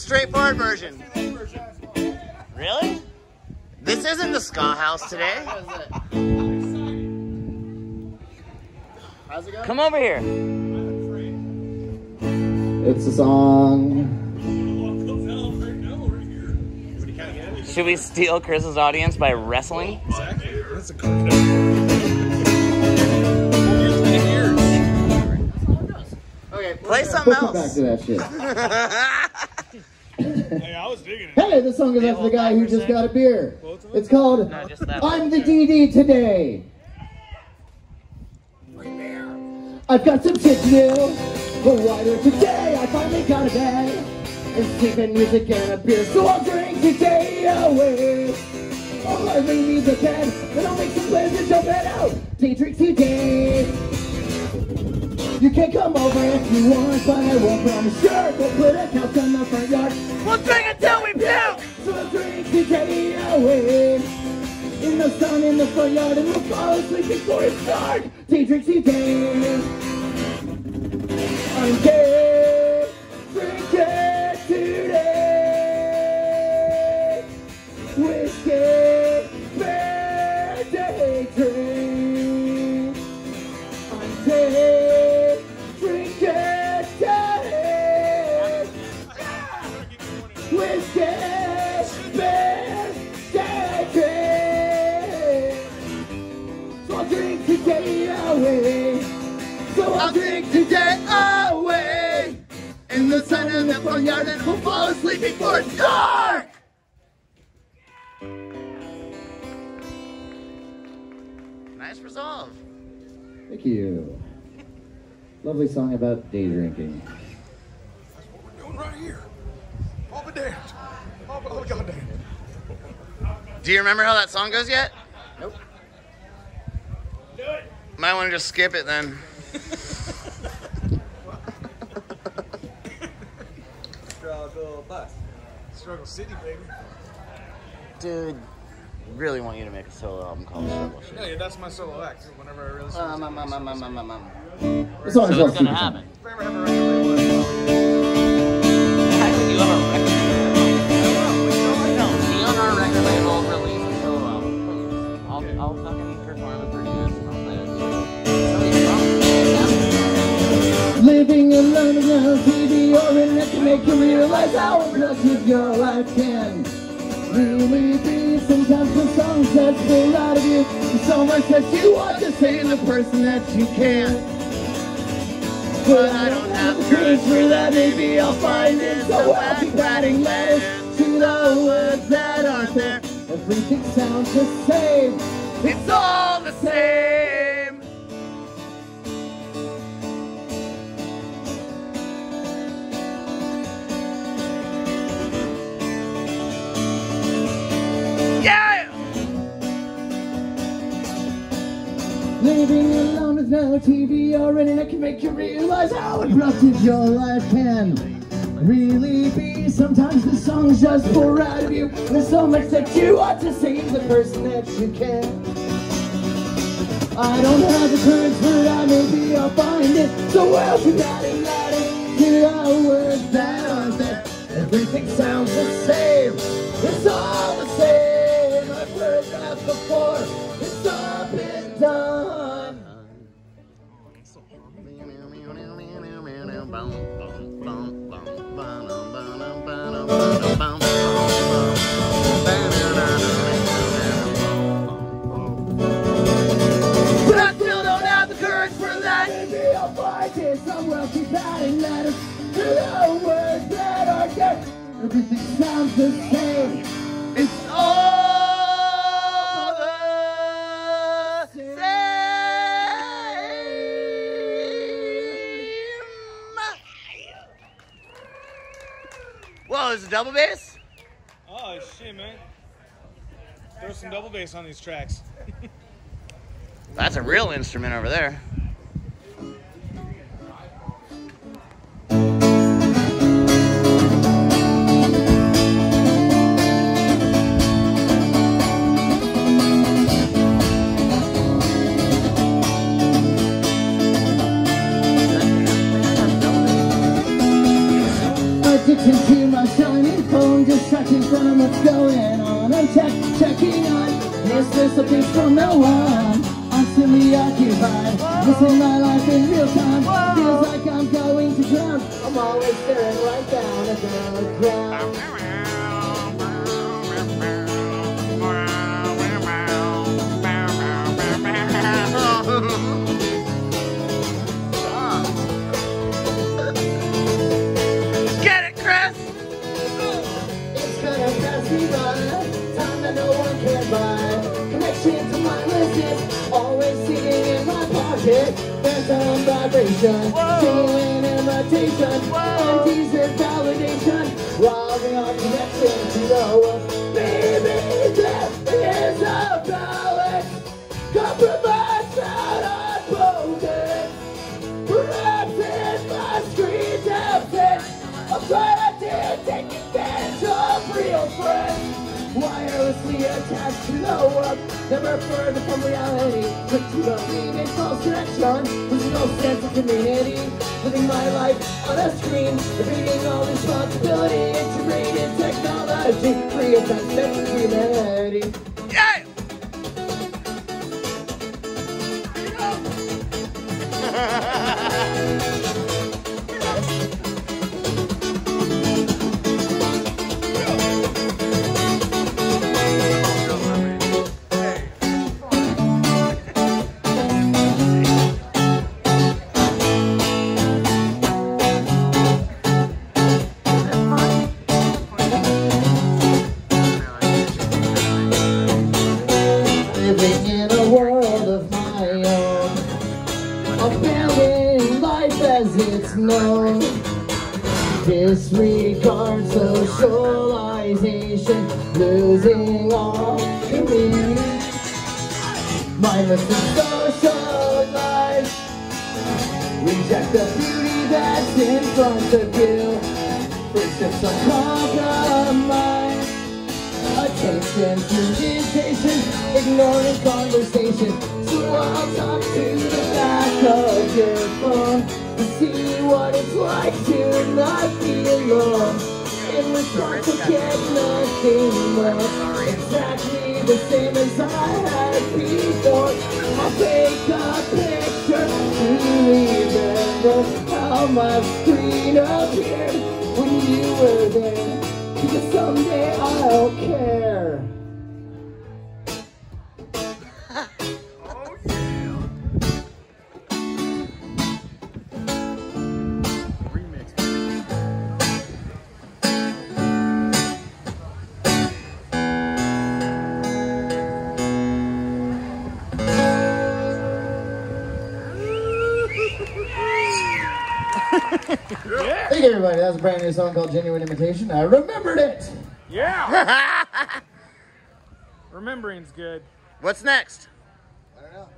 straightforward version. Really? This isn't the ska house today. How's it go? Come over here. It's a song. Should we steal Chris's audience by wrestling? Exactly. That's a good Okay, Play something We'll back else. to that shit. Hey, I was digging it. Hey, this song is after the guy who just got a beer. It's called No, just I'm the DD today. I've got some shit to do, but later today I finally got a bag. And sleeping music and a beer, so I'll drink today away. Oh, I really need the bed, and I'll make some plans and jump head out. Day drink today. You can come over if you want, but I won't promise sure. We'll put a couch on the front and we'll fall asleep before it's dark. Day drinks today. I'm I'll drink today away. In the sun in the front yard and we'll fall asleep before it's dark. Nice resolve. Thank you. Lovely song about day drinking. That's what we're doing right here. All but damned. All but oh, goddamn. Do you remember how that song goes yet? Nope. Do it. Might want to just skip it then. Struggle bus. Struggle City, baby. Dude, really want you to make a solo album called Struggle Shit. Yeah, yeah, that's my solo act. Whenever I really Um, um, um, um, um, um, um. The song is So called it's gonna Super happen. If I ever have a record label, make you realize how impressive your life can really be. Sometimes the songs that pull out of you, so much that you want to say to the person that you can't. But I don't have the courage for that, maybe I'll find it. So I'll writing letters to the words that aren't there. Everything sounds the same. It's all the same. Yeah! Living alone with no TV or internet can make you realize how disruptive your life can really be. Sometimes the songs just pour out of you. There's so much that you want to to the person that you can. I don't have the courage, but I maybe I'll find it. So well, you got it, got it. Here are words that there. Everything sounds the same. It's all before. It's all been done. But I still don't have the courage for that. Maybe I'll find it somewhere. Keep letters to the words that. Everything sounds the same. Whoa, is it double bass? Oh shit, man. Throw some double bass on these tracks. That's a real instrument over there. Addiction to my shine confirm what's going on. I'm check, checking on. Is this a piece from no one? I'm simply occupied. Missing my life in real time. Feels like I'm going to drown. I'm always staring right down at the ground. Vibration, genuine imitation, and decent validation. Logging on connection to know. Baby, is a balance. Compromise out unbroken. Perhaps it's my screen tempted. I'm trying to take advantage of real friends. Wirelessly attached to the world, never further from reality. Quick to believe in false connection, no sense of community. Living my life on a screen, defeating all responsibility. Integrated technology, free of that sense of humanity. Yeah! Disregard socialization, losing all community. Mindless and social life. Reject the beauty that's in front of you. It's Friendships are compromise. Attention, communication, ignoring conversation. So I'll talk to the back alone. In response, I get nothing more. Exactly the same as I had before. I'll take a picture to remember how my screen appeared when you were there. Because someday I'll care. Everybody. that's a brand new song called Genuine Imitation. I remembered it. Yeah. Remembering's good. What's next? I don't know.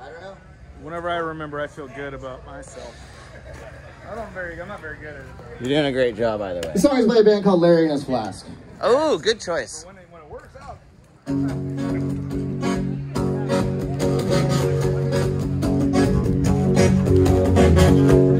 I don't know. Whenever I remember, I feel good about myself. I don't very. I'm not very good at it. You're doing a great job, by the way. The song is by a band called Larry and His Flask. Oh, good choice. When it, when it works out. One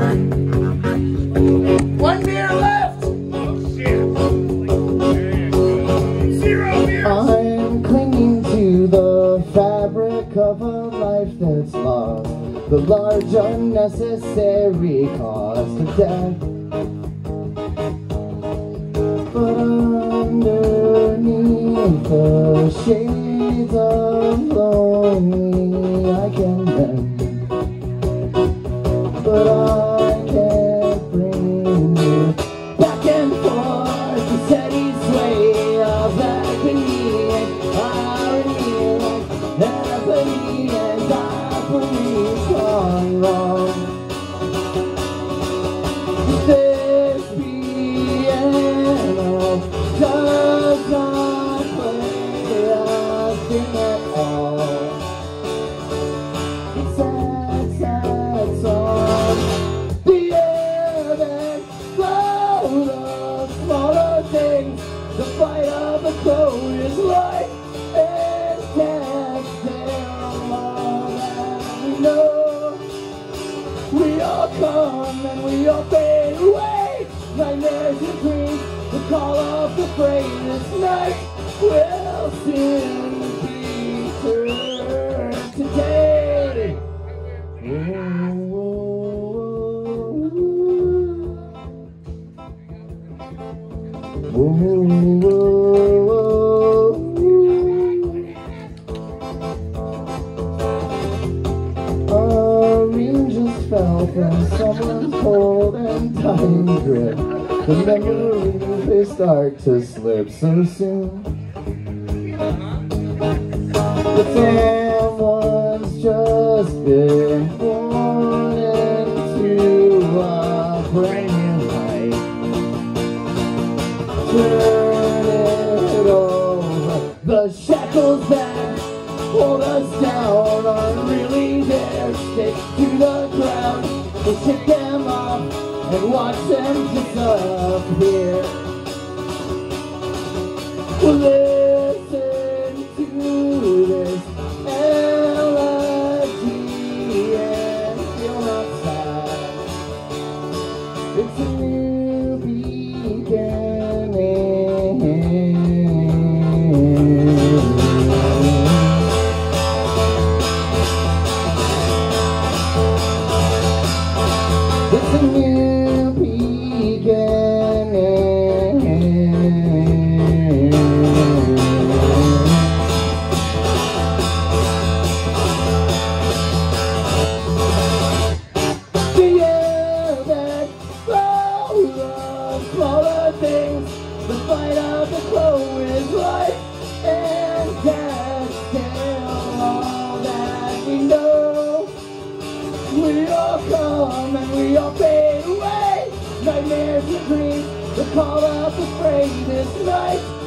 lost. The large unnecessary cost of death. But underneath the shades turned to day. A rain just fell from someone's cold and tight grip. The memories they start to slip so soon. New life. Turn it over. The shackles that hold us down aren't really there. Stick to the ground. We'll take them off and watch them disappear. Call of the fray this night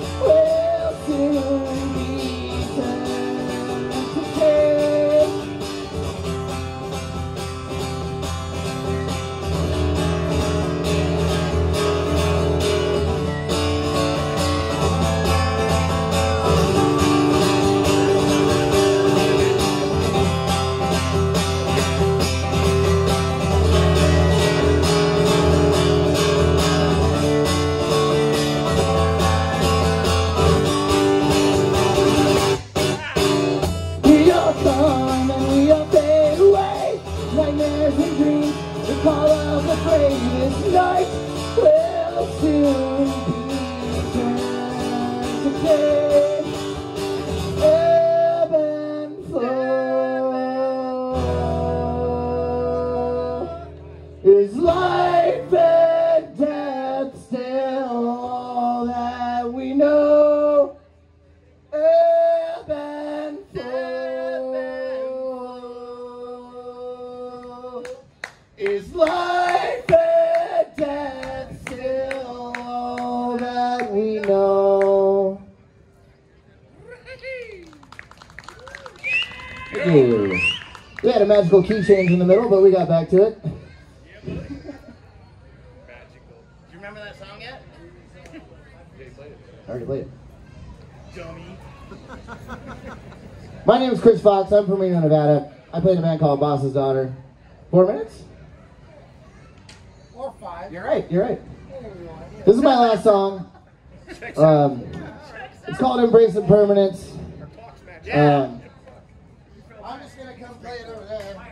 magical key change in the middle, but we got back to it. Do you remember that song yet? I already played it. Dummy. My name is Chris Fox. I'm from Reno, Nevada. I play in a band called Boss's Daughter. Four minutes? Or five. You're right. You're right. This is my last song. Um, it's called Embrace Impermanence. Um, I'm just gonna come play it over there.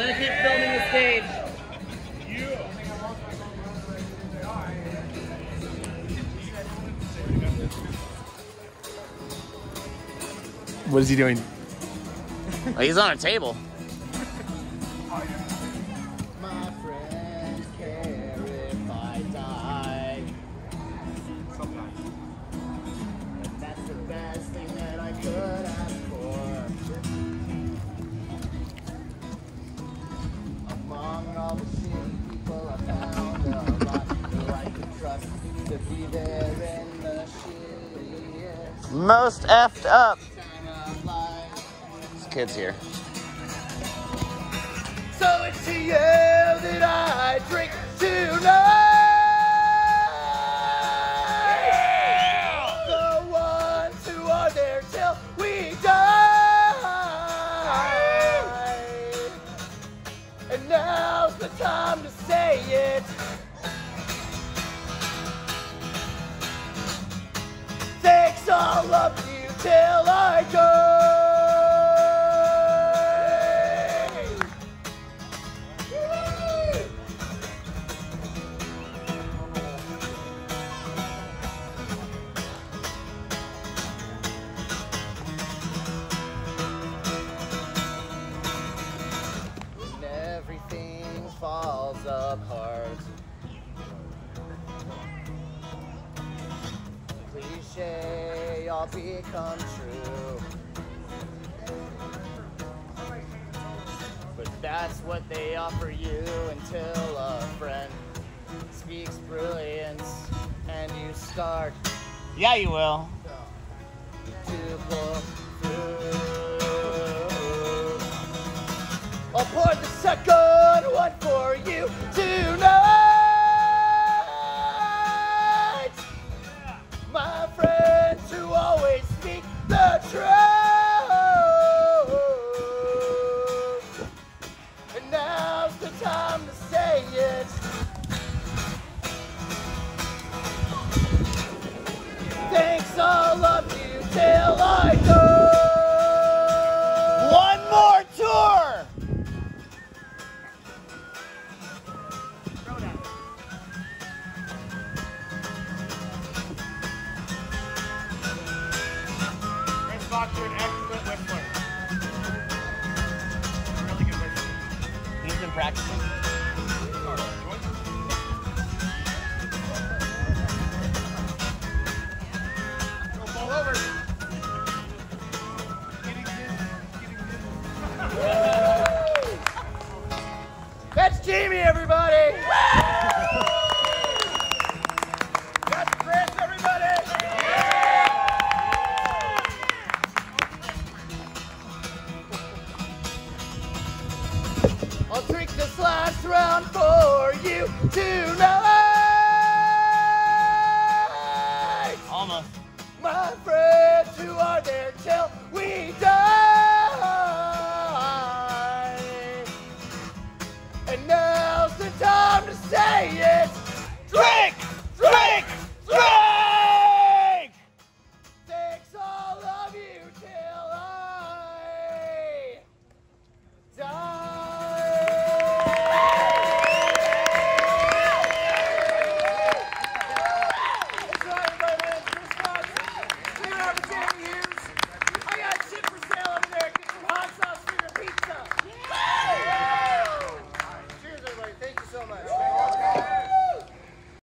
I'm gonna keep filming the stage. What is he doing? He's on a table. most effed up. This kid's here. So it's to you that I drink tonight. Till we die. And now's the time to say it. I'll love you till I die. Cliche all become true. But that's what they offer you until a friend speaks brilliance and you start. Yeah, you will. To pull through. I'll pour the second one for you tonight. Thanks, to say it. drink!